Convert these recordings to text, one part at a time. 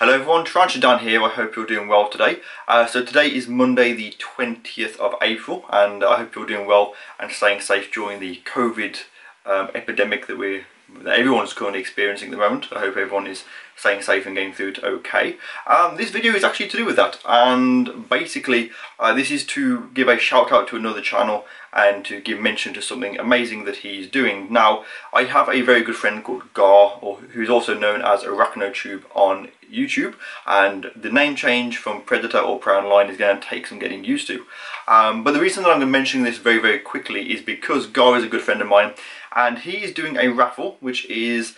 Hello everyone, Tarantula Dan here, I hope you're doing well today. Uh, so today is Monday the 20th of April and I hope you're doing well and staying safe during the COVID um, epidemic that we're that everyone's currently experiencing at the moment. I hope everyone is staying safe and getting through it okay. Um, this video is actually to do with that and basically uh, this is to give a shout out to another channel and to give mention to something amazing that he's doing. Now I have a very good friend called Gar or who's also known as ArachnoTube on YouTube and the name change from Predator or Prey Online is going to take some getting used to. Um, but the reason that I'm mentioning this very very quickly is because Gar is a good friend of mine and he is doing a raffle which is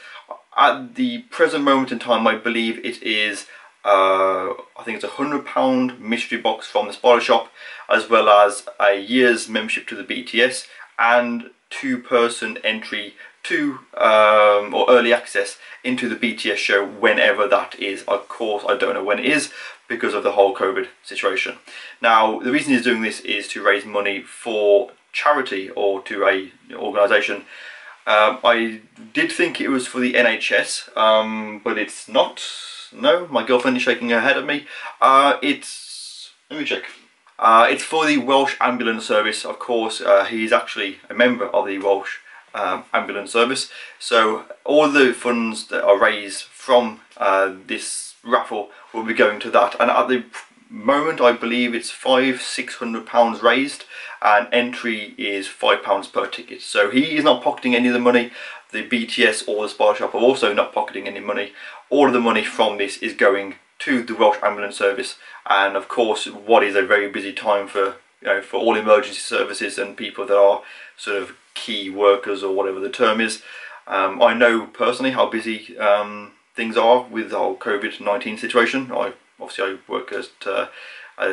at the present moment in time I believe it is uh, I think it's a hundred pound mystery box from the spider shop as well as a year's membership to the BTS and two person entry to um, or early access into the BTS show whenever that is. Of course, I don't know when it is because of the whole COVID situation. Now, the reason he's doing this is to raise money for charity or to a organisation. Um, I did think it was for the NHS, um, but it's not. No, my girlfriend is shaking her head at me. Uh, it's let me check. Uh, it's for the Welsh Ambulance Service. Of course, uh, he's actually a member of the Welsh um, Ambulance Service. So all the funds that are raised from uh, this raffle will be going to that. And at the moment, I believe it's five, six hundred pounds raised, and entry is five pounds per ticket. So he is not pocketing any of the money. The BTS or the Spider Shop are also not pocketing any money. All of the money from this is going to the Welsh Ambulance Service, and of course, what is a very busy time for you know for all emergency services and people that are sort of key workers or whatever the term is. Um, I know personally how busy um, things are with the whole COVID-19 situation. I obviously I work as uh,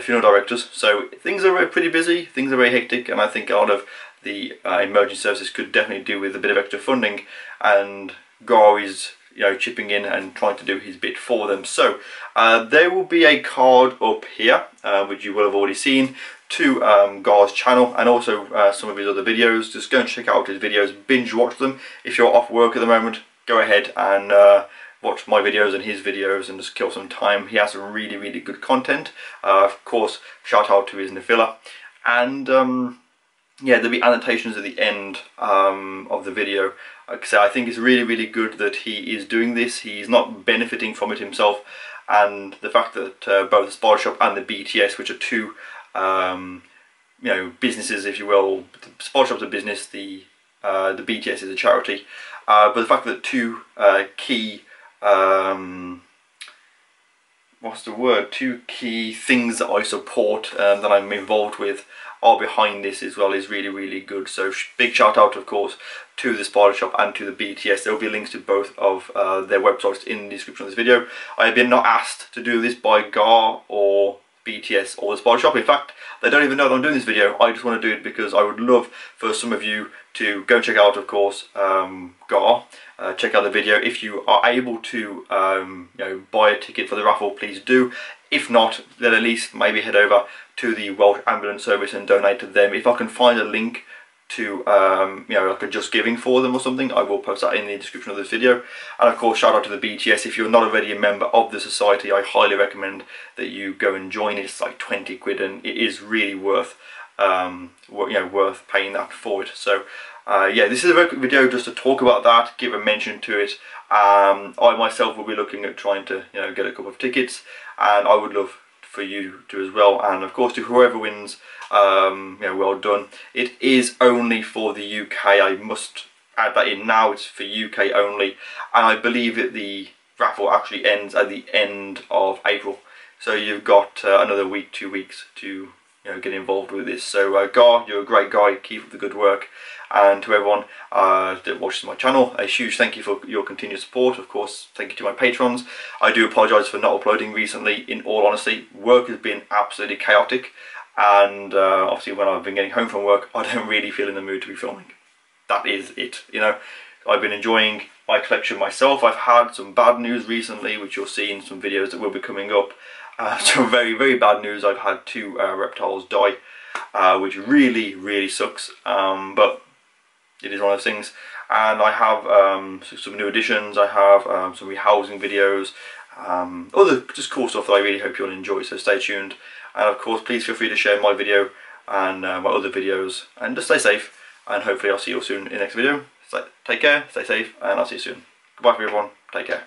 funeral directors, so things are pretty busy, things are very hectic, and I think a lot of the uh, emergency services could definitely do with a bit of extra funding, and Gar is you know chipping in and trying to do his bit for them. So uh, there will be a card up here, uh, which you will have already seen, to um, Gar's channel and also uh, some of his other videos. Just go and check out his videos, binge watch them. If you're off work at the moment, go ahead and uh, watch my videos and his videos and just kill some time. He has some really, really good content. Uh, of course, shout out to his Nephila. And um, yeah, there'll be annotations at the end um, of the video. Like I think it's really, really good that he is doing this. He's not benefiting from it himself. And the fact that uh, both the Spider Shop and the BTS, which are two um, you know, businesses, if you will. The Spider Shop's a business, the uh, the BTS is a charity. Uh, but the fact that two uh, key, um, what's the word, two key things that I support um, that I'm involved with are behind this as well is really, really good. So big shout out, of course, to the Spider Shop and to the BTS. There will be links to both of uh, their websites in the description of this video. I have been not asked to do this by Gar or BTS or the Spider Shop. In fact, they don't even know that I'm doing this video. I just want to do it because I would love for some of you to go check out, of course, um, Gar. Uh, check out the video. If you are able to um, you know, buy a ticket for the raffle, please do. If not, then at least maybe head over to the Welsh Ambulance Service and donate to them. If I can find a link to um, you know like a just giving for them or something I will post that in the description of this video. And of course shout out to the BTS if you're not already a member of the society I highly recommend that you go and join it. It's like 20 quid and it is really worth um, you know worth paying that for it. So uh, yeah this is a very quick video just to talk about that give a mention to it. Um, I myself will be looking at trying to you know get a couple of tickets and I would love for you to as well. And of course to whoever wins um, well done. It is only for the UK I must add that in. Now it's for UK only. And I believe that the raffle actually ends at the end of April. So you've got uh, another week two weeks to you know, get involved with this. So uh, Gar, you're a great guy, keep up the good work. And to everyone uh, that watches my channel, a huge thank you for your continued support. Of course, thank you to my patrons. I do apologise for not uploading recently. In all honesty, work has been absolutely chaotic. And uh, obviously when I've been getting home from work, I don't really feel in the mood to be filming. That is it, you know. I've been enjoying my collection myself. I've had some bad news recently, which you'll see in some videos that will be coming up. Uh, so very, very bad news. I've had two uh, reptiles die, uh, which really, really sucks. Um, but it is one of those things. And I have um, some new additions. I have um, some rehousing videos. um, other just cool stuff that I really hope you'll enjoy. So stay tuned, and of course, please feel free to share my video and uh, my other videos, and just stay safe. And hopefully, I'll see you all soon in the next video. So take care, stay safe, and I'll see you soon. Goodbye, everyone. Take care.